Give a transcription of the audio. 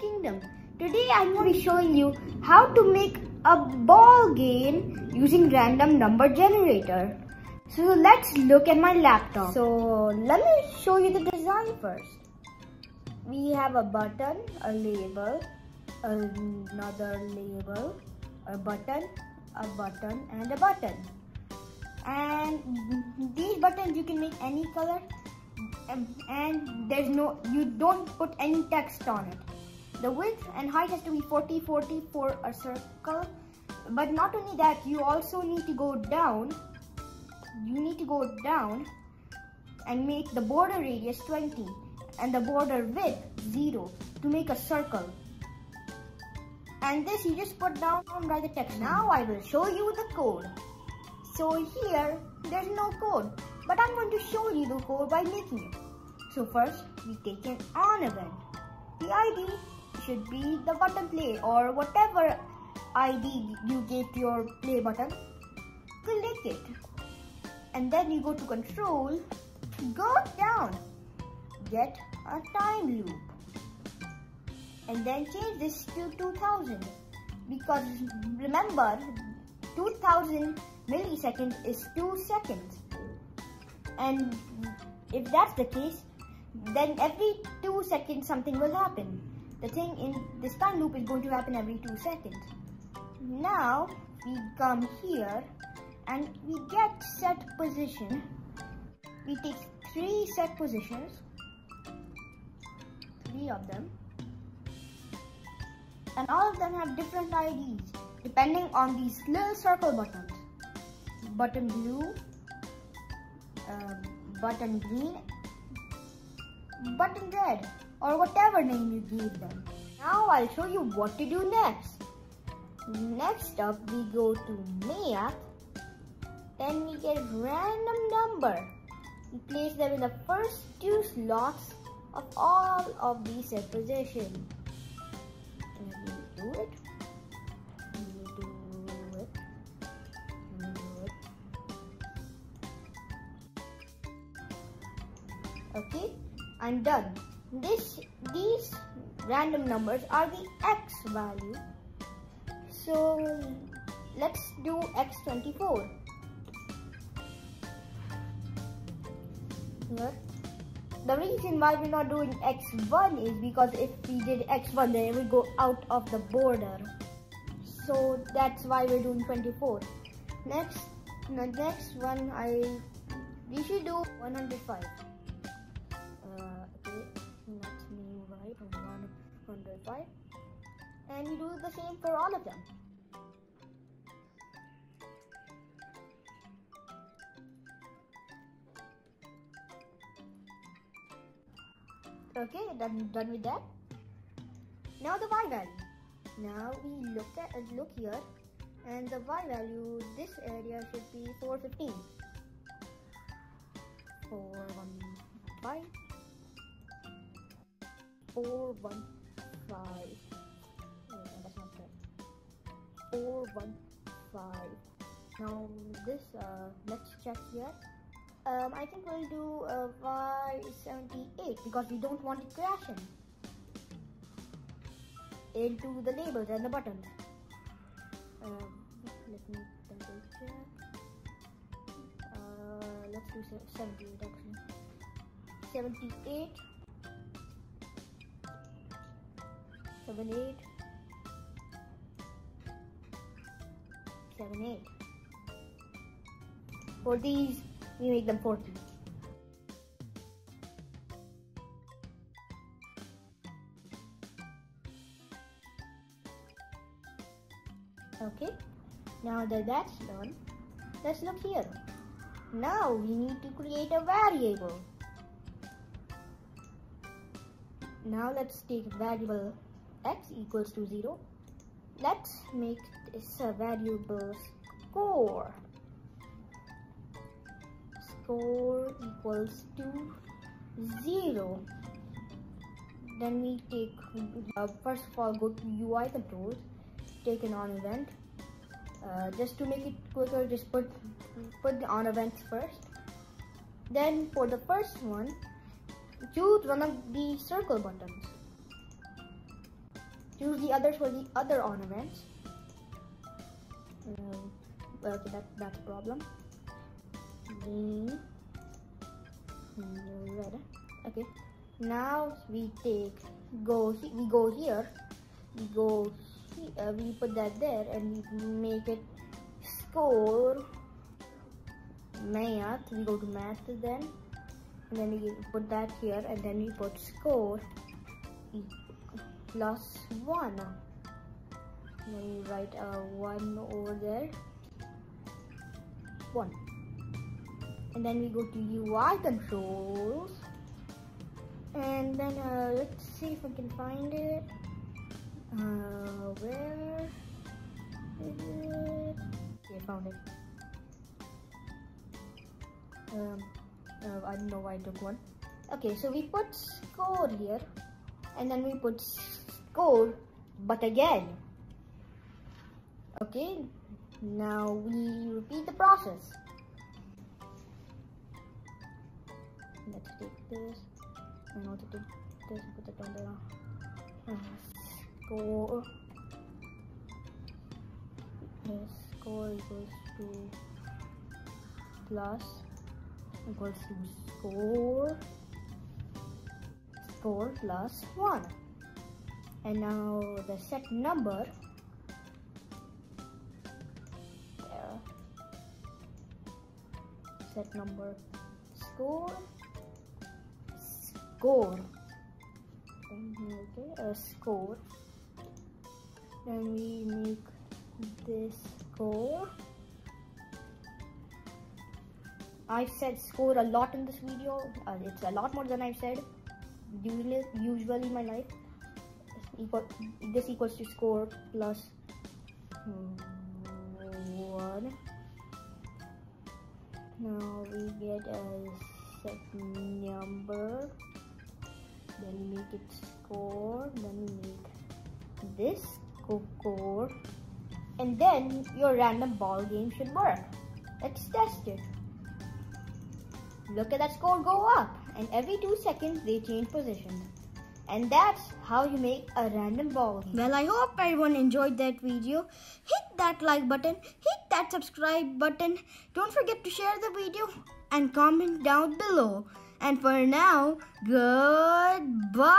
Kingdom. Today I'm going to be showing you how to make a ball game using random number generator. So let's look at my laptop. So let me show you the design first. We have a button, a label, another label, a button, a button and a button. And these buttons you can make any color and there's no, you don't put any text on it. The width and height has to be 40, 40 for a circle. But not only that, you also need to go down. You need to go down and make the border radius 20 and the border width 0 to make a circle. And this you just put down by the text. Now I will show you the code. So here, there's no code, but I'm going to show you the code by making it. So first, we take an on event. The ID should be the button play or whatever ID you gave to your play button. Click it. And then you go to control, go down, get a time loop. And then change this to 2000 because remember 2000 milliseconds is 2 seconds. And if that's the case, then every 2 seconds something will happen. The thing in this time loop is going to happen every 2 seconds. Now we come here and we get set position. We take 3 set positions, 3 of them. And all of them have different IDs depending on these little circle buttons. Button blue, uh, button green, button red or whatever name you give them. Now I'll show you what to do next. Next up we go to math, then we get random number. We place them in the first two slots of all of these set positions. And we do it. We do it. We do it. Okay, I'm done. This these random numbers are the x value. So let's do x24. What? The reason why we're not doing x1 is because if we did x1 then it would go out of the border. So that's why we're doing 24. Next, the next one I we should do 105. 105 and you do the same for all of them. Okay, done, done with that. Now the y value. Now we look at uh, look here, and the y value this area should be 415. 415. 415. Not correct. 415. Now this, uh, let's check here. Um, I think we'll do uh, Y78 because we don't want it crashing into the labels and the buttons. Um, let me double check. Uh, let's do 78 actually. 78 78 78 for these we make them 40. Okay, now that that's done, let's look here. Now we need to create a variable. Now let's take a variable x equals to 0. Let's make this a variable score. Score equals to 0 then we take uh, first of all go to UI controls take an on event uh, just to make it quicker just put put the on events first. Then for the first one choose one of the circle buttons use the others for the other on events. Um, okay, that, that's a problem. Green. Red. Okay. Now we take go we go here. We go here. We put that there and we make it score math. We go to math then and then we put that here and then we put score plus 1 and then we write a 1 over there. 1 and then we go to UI controls. And then uh, let's see if I can find it. Uh, where is it? Okay found it. Um, uh, I don't know why I took one. Okay, so we put score here. And then we put score but again. Okay, now we repeat the process. Let's take this and also take this and put it on the uh, score. Yes, score equals to plus equals to score score plus 1 and now the set number. There. Set number. Score. Score. Okay a score. Then we make this score. I've said score a lot in this video. Uh, it's a lot more than I've said. Usually, usually in my life. Equal, this equals to score plus one. Now we get a set number. Then make it score. Then make this score. And then your random ball game should work. Let's test it. Look at that score go up and every 2 seconds they change position. And that's how you make a random ball. Well, I hope everyone enjoyed that video. Hit that like button, hit that subscribe button. Don't forget to share the video and comment down below. And for now, goodbye.